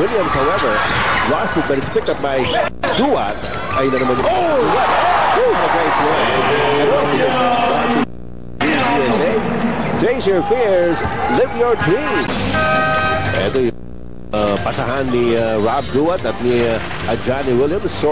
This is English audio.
Williams, however, lost it, but it's picked up by Duat. Ay na naman. Oh! What? Oh, what a great swing. USA. Face your fears, live your dreams. Ito yung uh, pasahan ni uh, Rob Duat at ni uh, Ajani Williams. So